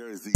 Jersey.